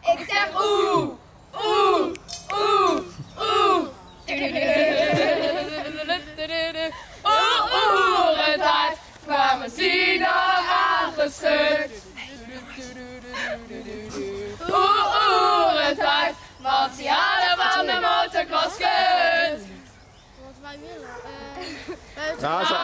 Ik zeg oeh, oeh, oeh, oeh. Oeh, oeh, het hart kwam een sino aangeschud. Oeh, oeh, het hart, want ze hadden van de motorklas kut. Wat wij willen. Eh, nou, ja,